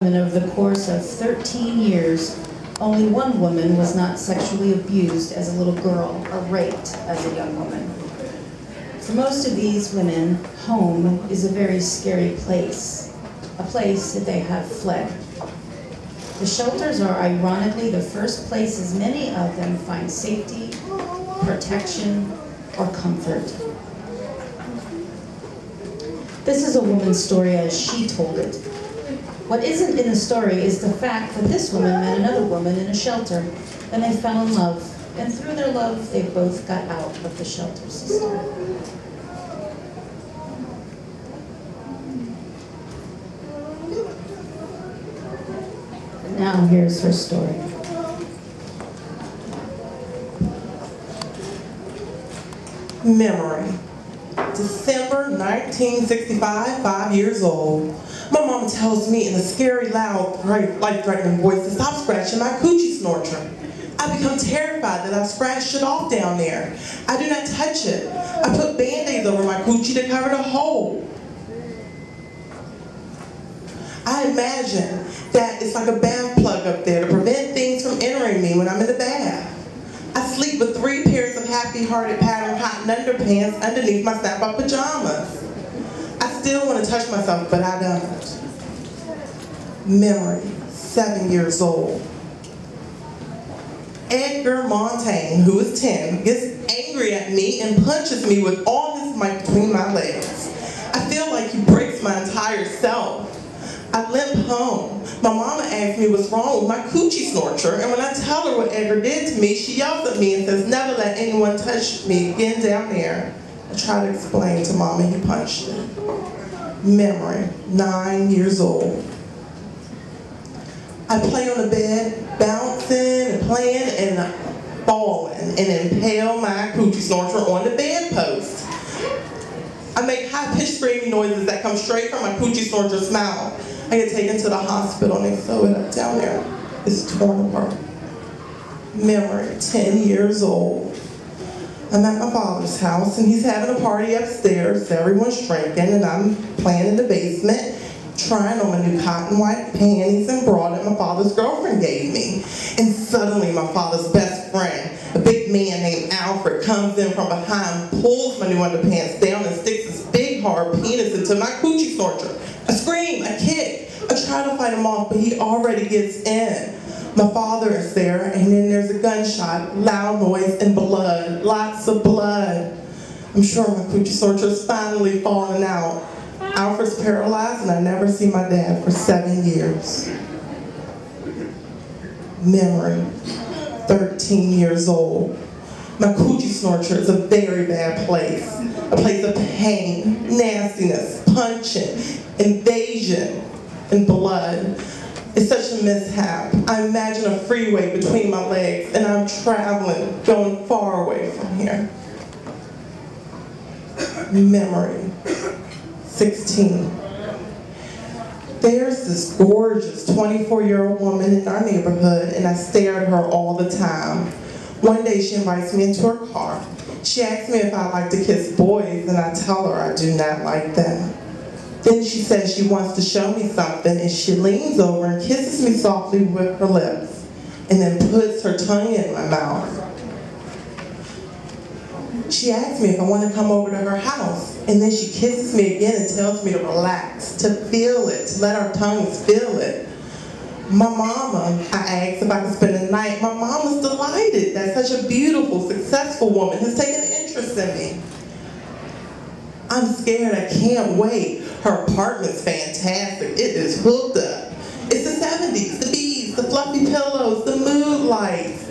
And over the course of 13 years, only one woman was not sexually abused as a little girl or raped as a young woman. For most of these women, home is a very scary place, a place that they have fled. The shelters are ironically the first places many of them find safety, protection, or comfort. This is a woman's story as she told it. What isn't in the story is the fact that this woman met another woman in a shelter, and they fell in love, and through their love, they both got out of the shelter system. Now here's her story. Memory. December 1965, five years old. My mama tells me in a scary, loud, life-threatening voice to stop scratching my coochi snorcher. I become terrified that I've scratched it off down there. I do not touch it. I put band-aids over my coochie to cover the hole. I imagine that it's like a bath plug up there to prevent things from entering me when I'm in the bath. I sleep with three pairs of happy-hearted pattern cotton underpants underneath my snap-up pajamas. Still want to touch myself, but I don't. Memory, seven years old. Edgar Montaigne, who is 10, gets angry at me and punches me with all his might between my legs. I feel like he breaks my entire self. I limp home. My mama asks me what's wrong with my coochi snorcher, and when I tell her what Edgar did to me, she yells at me and says, never let anyone touch me again down there. I try to explain to mama he punched it. Memory, nine years old. I play on the bed, bouncing and playing and falling and impale my coochi snorcher on the bedpost. I make high-pitched screaming noises that come straight from my coochi snorcher's mouth. I get taken to the hospital and they sew it up down there. It's torn apart. Memory, 10 years old. I'm at my father's house and he's having a party upstairs. Everyone's drinking and I'm playing in the basement trying on my new cotton white panties and bra that my father's girlfriend gave me. And suddenly my father's best friend, a big man named Alfred, comes in from behind, pulls my new underpants down and sticks his big hard penis into my coochi snorcher. I scream, I kick, I try to fight him off, but he already gets in. My father is there, and then there's a gunshot, loud noise, and blood, lots of blood. I'm sure my coochi snorcher is finally falling out. Alfred's paralyzed, and I never see my dad for seven years. Memory, 13 years old. My coochi snorcher is a very bad place. A place of pain, nastiness, punching, invasion, and blood. It's such a mishap. I imagine a freeway between my legs and I'm traveling, going far away from here. Memory, 16. There's this gorgeous 24-year-old woman in our neighborhood and I stare at her all the time. One day she invites me into her car. She asks me if I like to kiss boys and I tell her I do not like them. Then she says she wants to show me something and she leans over and kisses me softly with her lips and then puts her tongue in my mouth. She asks me if I want to come over to her house and then she kisses me again and tells me to relax, to feel it, to let our tongues feel it. My mama, I asked if I could spend the night. My mom was delighted that such a beautiful, successful woman has taken an interest in me. I'm scared, I can't wait. Her apartment's fantastic. It is hooked up. It's the 70s, the bees, the fluffy pillows, the mood lights.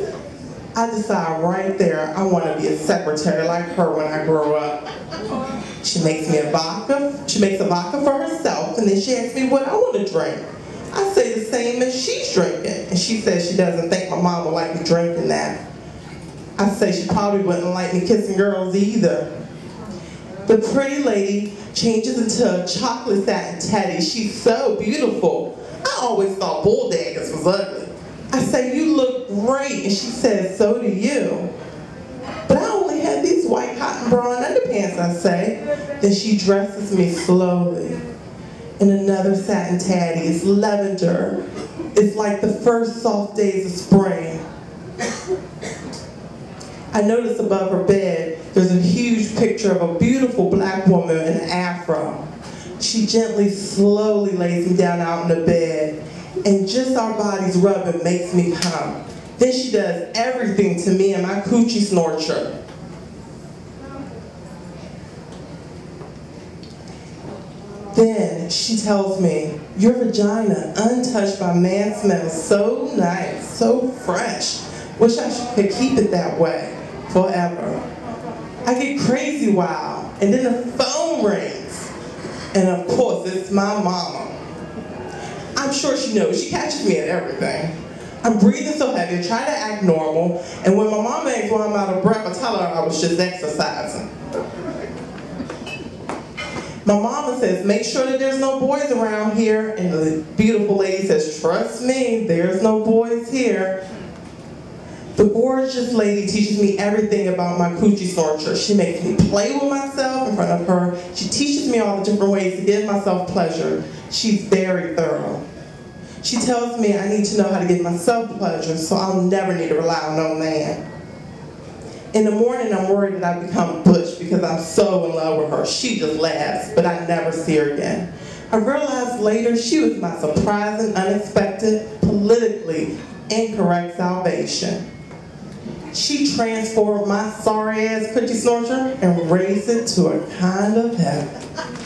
I decide right there I want to be a secretary like her when I grow up. She makes me a vodka. She makes a vodka for herself, and then she asks me what I want to drink. I say the same as she's drinking, and she says she doesn't think my mom would like me drinking that. I say she probably wouldn't like me kissing girls either. The pretty lady changes into a chocolate satin teddy. She's so beautiful. I always thought bull daggers was ugly. I say, you look great. And she says, so do you. But I only had these white cotton bra and underpants, I say. Then she dresses me slowly. and another satin tatty. It's lavender. It's like the first soft days of spring. I noticed above her bed, there's a huge picture of a beautiful black woman in an afro. She gently, slowly lays me down out in the bed, and just our bodies rubbing makes me come. Then she does everything to me and my coochi snorcher. Then she tells me, your vagina, untouched by man, smells so nice, so fresh. Wish I could keep it that way forever. I get crazy wild, and then the phone rings. And of course, it's my mama. I'm sure she knows. She catches me at everything. I'm breathing so heavy, I try to act normal, and when my mama asks why I'm out of breath, I tell her I was just exercising. My mama says, make sure that there's no boys around here, and the beautiful lady says, trust me, there's no boys here. The gorgeous lady teaches me everything about my coochi snorcher. She makes me play with myself in front of her. She teaches me all the different ways to give myself pleasure. She's very thorough. She tells me I need to know how to give myself pleasure so I'll never need to rely on no man. In the morning, I'm worried that I become butch because I'm so in love with her. She just laughs, but I never see her again. I realized later she was my surprising, unexpected, politically incorrect salvation. She transformed my sorry ass coochi snorcher and raised it to a kind of heaven.